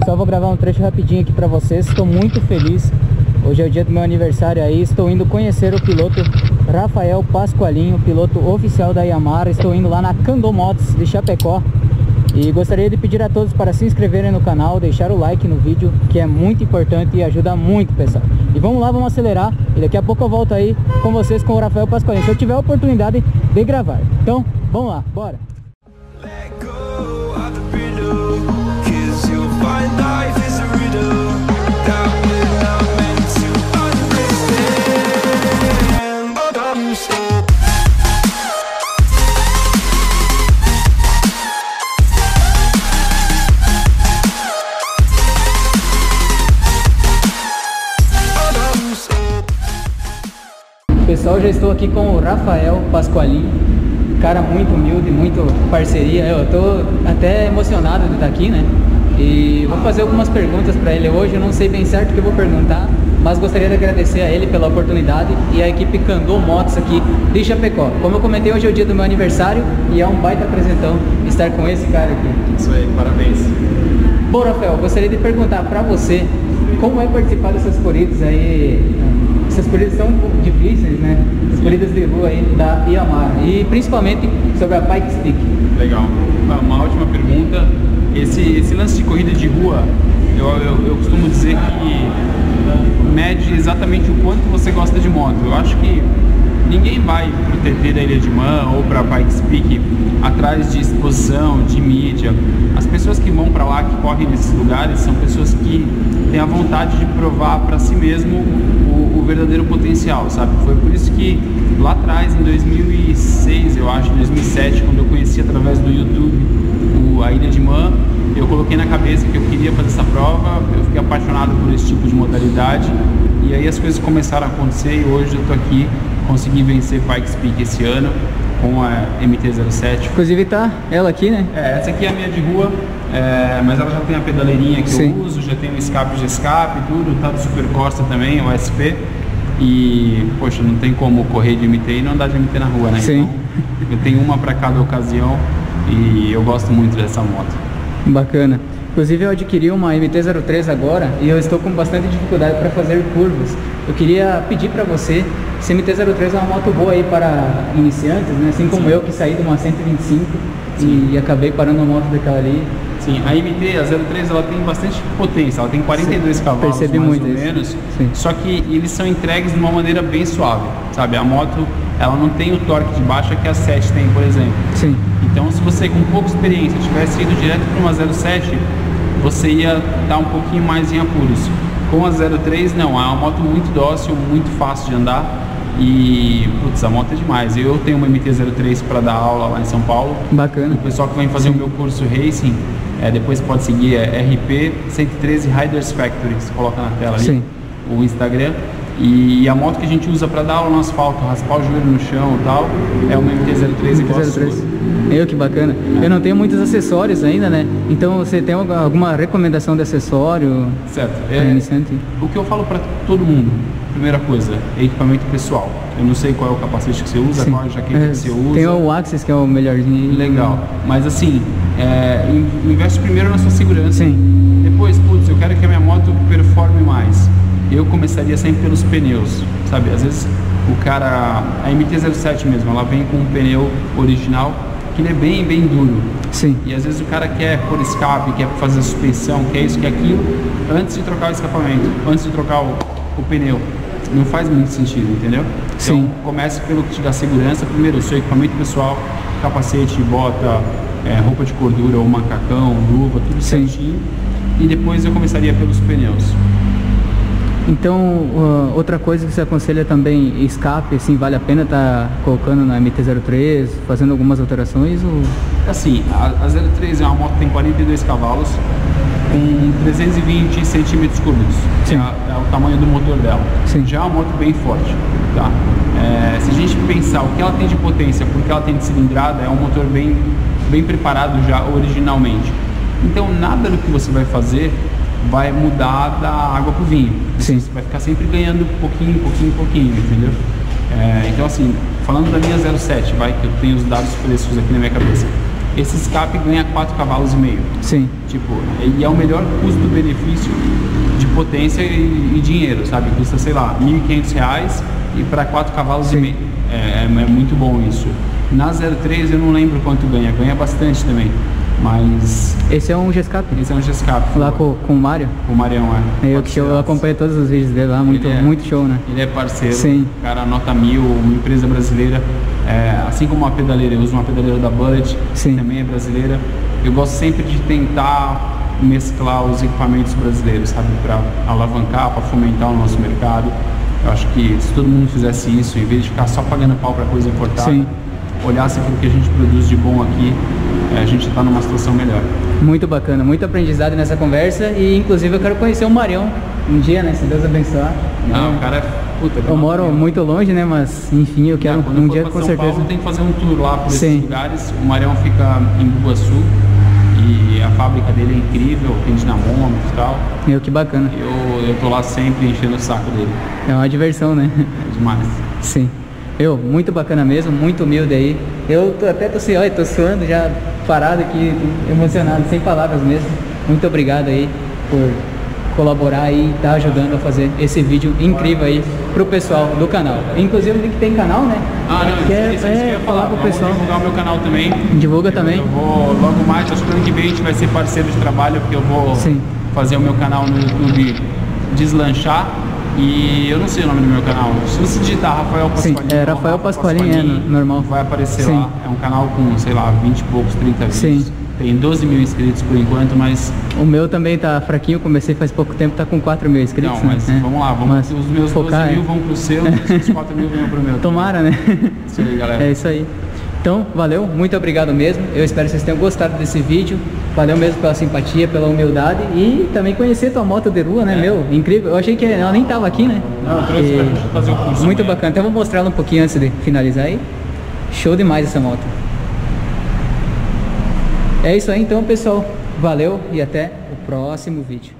Pessoal, vou gravar um trecho rapidinho aqui pra vocês. Estou muito feliz. Hoje é o dia do meu aniversário aí. Estou indo conhecer o piloto Rafael Pasqualinho, piloto oficial da Yamaha. Estou indo lá na Candom Motos de Chapecó. E gostaria de pedir a todos para se inscreverem no canal, deixar o like no vídeo, que é muito importante e ajuda muito, pessoal. E vamos lá, vamos acelerar. E daqui a pouco eu volto aí com vocês com o Rafael Pasqualinho, se eu tiver a oportunidade de gravar. Então, vamos lá, bora! Pessoal, já estou aqui com o Rafael Pasqualinho, cara muito humilde, muito parceria. Eu tô até emocionado de estar aqui, né? E vou fazer algumas perguntas para ele hoje. Eu não sei bem certo o que eu vou perguntar, mas gostaria de agradecer a ele pela oportunidade e a equipe Candô Motos aqui de Chapecó. Como eu comentei, hoje é o dia do meu aniversário e é um baita presentão estar com esse cara aqui. Isso aí, parabéns. Bom, Rafael, gostaria de perguntar para você como é participar dessas corridas aí. Essas corridas são difíceis, né? As corridas de rua aí da Yamaha e principalmente sobre a Pike Stick. Legal. Ah, Uma ótima pergunta. Esse, esse lance de corrida de rua, eu, eu, eu costumo dizer que mede exatamente o quanto você gosta de moto. Eu acho que ninguém vai pro TT da Ilha de Man ou pra Pikes Peak atrás de exposição, de mídia. As pessoas que vão para lá, que correm nesses lugares, são pessoas que têm a vontade de provar para si mesmo o, o verdadeiro potencial, sabe? Foi por isso que lá atrás, em 2006, eu acho, 2007, quando eu conheci através do YouTube o- a Ilha de Man, eu coloquei na cabeça que eu queria fazer essa prova, eu fiquei apaixonado por esse tipo de modalidade e aí as coisas começaram a acontecer e hoje eu tô aqui, consegui vencer Pikes Peak esse ano com a MT-07. Inclusive tá ela aqui, né? É, essa aqui é a minha de rua, é, mas ela já tem a pedaleirinha que Sim. eu uso, já tem o escape de escape, tudo, tá do Super Costa também, o SP. E, poxa, não tem como correr de MT e não andar de MT na rua, né? Sim. Então, eu tenho uma para cada ocasião e eu gosto muito dessa moto. Bacana. Inclusive eu adquiri uma MT-03 agora e eu estou com bastante dificuldade para fazer curvas. Eu queria pedir para você se a MT-03 é uma moto boa aí para iniciantes, né? Assim como Sim. eu que saí de uma 125 e acabei parando a moto daquela ali. Sim, a MT, a 03, ela tem bastante potência, ela tem 42 Sim, cavalos percebi mais muito ou isso. menos, Sim. só que eles são entregues de uma maneira bem suave, sabe? A moto, ela não tem o torque de baixa que a 7 tem, por exemplo. Sim. Então, se você com pouca experiência tivesse ido direto para uma 07, você ia dar um pouquinho mais em apuros. Com a 03, não, é uma moto muito dócil, muito fácil de andar e, putz, a moto é demais. Eu tenho uma MT-03 para dar aula lá em São Paulo. Bacana. O pessoal que vem fazer o meu curso Racing, é, depois pode seguir é RP 113 Riders Factory, você coloca na tela ali, Sim. o Instagram. E a moto que a gente usa para dar aula no asfalto, raspar o joelho no chão e tal, é uma MT-03 igual a MT-03. sua. Eu, que bacana. Eu não tenho muitos acessórios ainda, né? Então você tem algu- alguma recomendação de acessório Certo. É, iniciante? o que eu falo para todo mundo, primeira coisa, é equipamento pessoal. Eu não sei qual é o capacete que você usa, Sim. qual é a jaqueta É, que você usa. Tem o Axis que é o melhorzinho. Legal. Mas assim, é, in- investe primeiro na sua segurança. Sim. Depois, putz, eu quero que a minha moto performe mais. Eu começaria sempre pelos pneus, sabe? Às vezes o cara, a MT-07 mesmo, ela vem com um pneu original que ele é bem, bem duro. Sim. E às vezes o cara quer pôr escape, quer fazer suspensão, quer isso, quer aquilo, antes de trocar o escapamento, antes de trocar o, o pneu. Não faz muito sentido, entendeu? Sim. Então comece pelo que te dá segurança. Primeiro, o seu equipamento pessoal, capacete, bota, é, roupa de cordura ou macacão, luva, tudo Sim. certinho. E depois eu começaria pelos pneus. Então, uh, outra coisa que você aconselha também, escape, assim, vale a pena estar colocando na MT-03, fazendo algumas alterações? Ou... Assim, a, a 03 é uma moto que tem 42 cavalos com 320 centímetros cúbicos. Sim. É, é o tamanho do motor dela. Sim. Já é uma moto bem forte. Tá? É, se a gente pensar o que ela tem de potência, porque ela tem de cilindrada, é um motor bem, bem preparado já originalmente. Então nada do que você vai fazer vai mudar da água pro vinho. Sim. Você vai ficar sempre ganhando pouquinho, pouquinho, pouquinho, entendeu? É, então assim, falando da minha 07, vai, que eu tenho os dados preços aqui na minha cabeça. esse escape ganha 4 cavalos e meio. Sim. Tipo, e é o melhor custo-benefício de potência e, e dinheiro, sabe? Custa, sei lá, 1.500 reais e para 4 cavalos Sim. e meio. É, é muito bom isso. Na 03 eu não lembro quanto ganha, ganha bastante também. Mas Esse é um G-Escape. esse é um G-Escape. Lá com, com o Mário. o Marião, é. Eu, Pode que eu acompanho todos os vídeos dele lá, muito, é- muito show, né? Ele é parceiro, Sim. cara nota mil, uma empresa brasileira, é, assim como a pedaleira, eu uso uma pedaleira da Bullet, Sim. também é brasileira. Eu gosto sempre de tentar mesclar os equipamentos brasileiros, sabe, para alavancar, para fomentar o nosso mercado. Eu acho que se todo mundo fizesse isso, em vez de ficar só pagando pau para coisa importada, Sim. Olhasse para o que a gente produz de bom aqui, é, a gente está numa situação melhor. Muito bacana, muito aprendizado nessa conversa e inclusive eu quero conhecer o Marião um dia, né? Se Deus abençoar. Não, né? o cara é puta. Eu moro muito longe, né? Mas enfim, eu quero um dia com São certeza. Paulo, tem que fazer um tour lá por Sim. esses lugares. O Marião fica em Buaçu e a fábrica dele é incrível, tem dinamômetros e tal. Meu, que bacana. Eu, eu tô lá sempre enchendo o saco dele. É uma diversão, né? É demais. Sim. Eu, muito bacana mesmo, muito humilde aí. Eu tô, até tô assim, olha, tô suando já parado aqui, emocionado, sem palavras mesmo. Muito obrigado aí por colaborar aí e tá ajudando a fazer esse vídeo incrível aí pro pessoal do canal. Inclusive o link tem canal, né? Ah, não, Quer, isso, isso que eu é, ia falar pro pessoal. divulgar o meu canal também. Divulga também. Eu vou logo mais, acho que ano que vem a gente vai ser parceiro de trabalho, porque eu vou Sim. fazer o meu canal no YouTube Deslanchar. E eu não sei o nome do meu canal. Se você digitar Rafael Sim, Pasqualini, é, ou Rafael Rafa Pasqualini, é, no- normal. vai aparecer Sim. lá. É um canal com, sei lá, 20 e poucos, 30 vídeos. Sim. Tem 12 mil inscritos por enquanto, mas O meu também tá fraquinho, comecei faz pouco tempo, tá com 4 mil inscritos. não, mas né? É. vamos lá, vamos, Mas os meus focar, 12 mil é. vão pro seu, os 4 mil vão pro meu. Tomara, né? Isso aí, galera. É isso aí. Então, valeu, muito obrigado mesmo. Eu espero que vocês tenham gostado desse vídeo. Valeu mesmo pela simpatia, pela humildade e também conhecer tua moto de rua, né, meu? Incrível. Eu achei que ela nem tava aqui, né? É. Não, eu trouxe E- pra fazer o curso Muito amanhã. bacana. Então eu vou mostrar ela um pouquinho antes de finalizar aí. Show demais essa moto. É isso aí então, pessoal. Valeu e até o próximo vídeo.